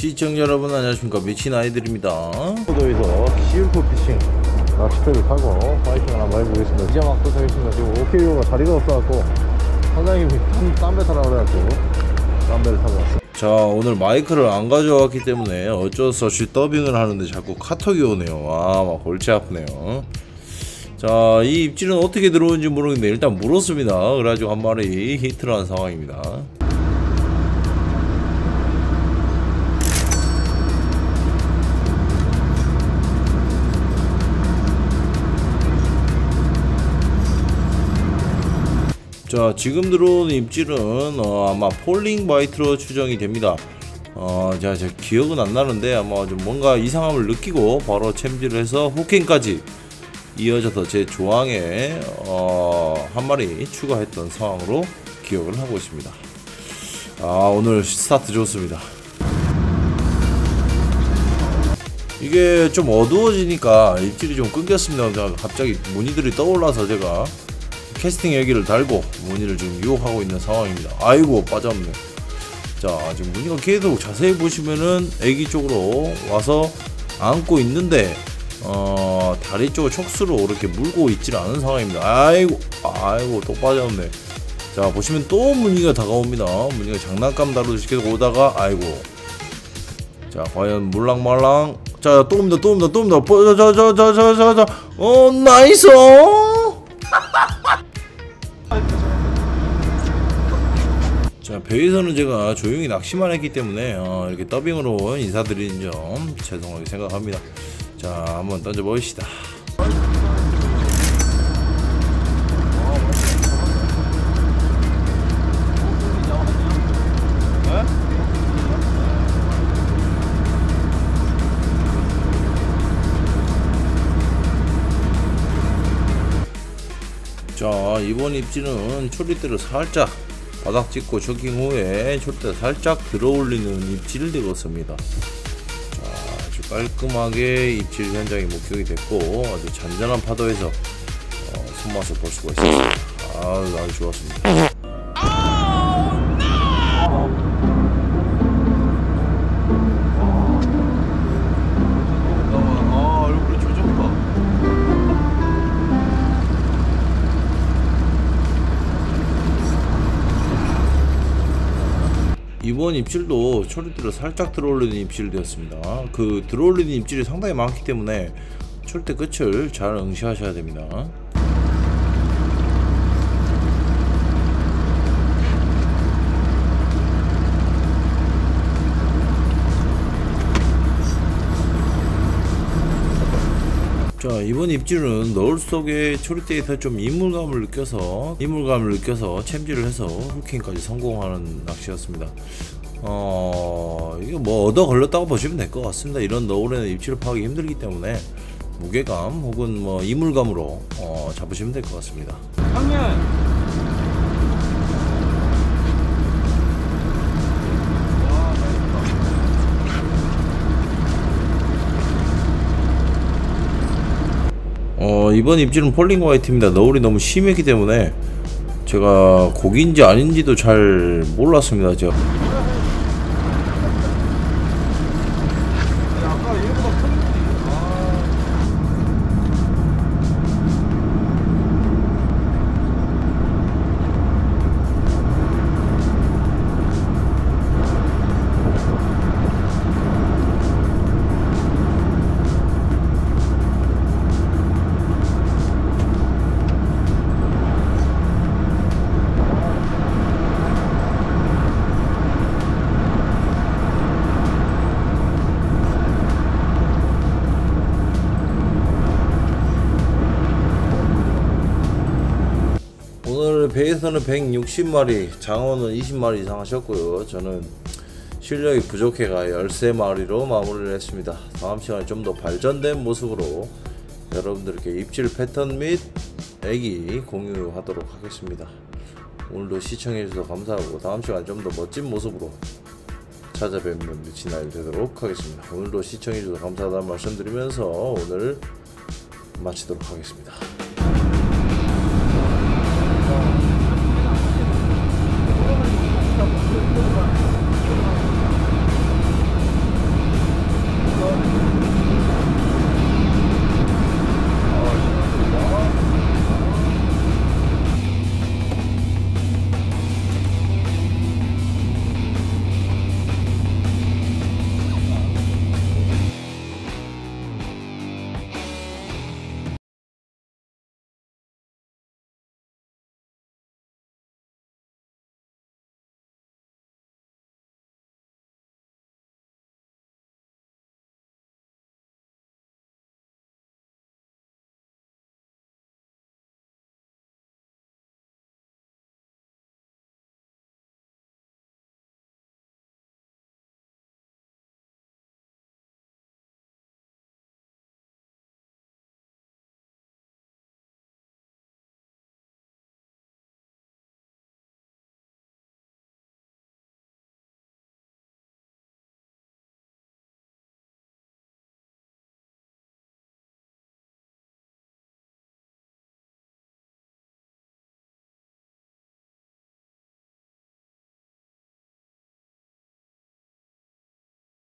시청자 여러분 안녕하십니까? 미친 아이들입니다. 포도에서 시울포 피싱. 낚싯대를 타고 파이팅을 한번 해보겠습니다. 이제 막 도착했습니다. 지금 오케이오가 다리가 없어갖고 사장님이 땀- 담배 타라 그래갖고 담배를 타고 왔어요 자 오늘 마이크를 안 가져왔기 때문에 어쩔 수 없이 더빙을 하는데 자꾸 카톡이 오네요. 아막 골치 아프네요. 자 이 입질은 어떻게 들어오는지 모르겠는데 일단 물었습니다. 그래가지고 한 마리 히트를 한 상황입니다 자 지금 들어온 입질은 어, 아마 falling bite로 추정이 됩니다. 어, 자, 제 기억은 안 나는데 아마 좀 뭔가 이상함을 느끼고 바로 챔질을 해서 hooking까지 이어져서 제 조황에 어, 한 마리 추가했던 상황으로 기억을 하고 있습니다. 아 오늘 스타트 좋습니다. 이게 좀 어두워지니까 입질이 좀 끊겼습니다. 자, 갑자기 무늬들이 떠올라서 제가 캐스팅 여기를 달고 무늬를 지금 유혹하고 있는 상황입니다. 아이고 빠졌네. 자 지금 무늬가 계속 자세히 보시면은 애기 쪽으로 와서 안고 있는데 어 다리 쪽을 촉수로 이렇게 물고 있질 않은 상황입니다. 아이고 아이고 또 빠졌네. 자 보시면 또 무늬가 다가옵니다. 무늬가 장난감 다루듯이 계속 오다가 아이고 자 과연 물랑말랑 자 또 옵니다 또 옵니다 또 옵니다 자자자자자자자 어 nice 배에서는 제가 조용히 낚시만 했기 때문에 어, 이렇게 더빙으로 인사드리는 점 죄송하게 생각합니다. 자 한번 던져봅시다. 자 이번 입질은 초리대로 살짝 바닥 찍고 쇼킹 후에 초리대 살짝 들어올리는 입질을 되었습니다. 자 아주 깔끔하게 입질 현장이 목격이 됐고 아주 잔잔한 파도에서 어, 손맛을 볼 수가 있었습니다. 아주 아주 좋았습니다 이번 입질도 초리대로 살짝 들어올리는 입질이 되었습니다. 그 들어올리는 입질이 상당히 많기 때문에 초리대 끝을 잘 응시하셔야 됩니다. 자 이번 입질은 너울 속에 초리대에서 좀 인물감을 느껴서 인물감을 느껴서 챔질을 해서 후킹까지 성공하는 낚시였습니다. 어 이거 뭐 얻어 걸렸다고 보시면 될 것 같습니다. 이런 너울에는 입질을 파기 힘들기 때문에 무게감 혹은 뭐 이물감으로 어, 잡으시면 될 것 같습니다. 어, 이번 입질은 폴링 화이트입니다. 너울이 너무 심했기 때문에 제가 고기인지 아닌지도 잘 몰랐습니다. 제가. 배에서는 160마리, 장어는 20마리 이상 하셨고요. 저는 실력이 부족해가 13마리로 마무리를 했습니다. 다음 시간에 좀 더 발전된 모습으로 여러분들께 입질 패턴 및 애기 공유하도록 하겠습니다. 오늘도 시청해주셔서 감사하고 다음 시간에 좀더 멋진 모습으로 찾아뵙는 미친 아이 되도록 하겠습니다. 오늘도 시청해주셔서 감사하다는 말씀드리면서 오늘 마치도록 하겠습니다.